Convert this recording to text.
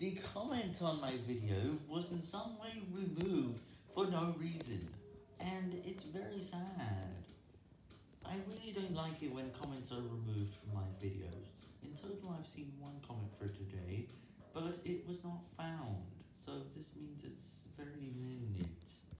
The comment on my video was in some way removed for no reason, and it's very sad. I really don't like it when comments are removed from my videos. In total, I've seen one comment for today, but it was not found, so this means it's very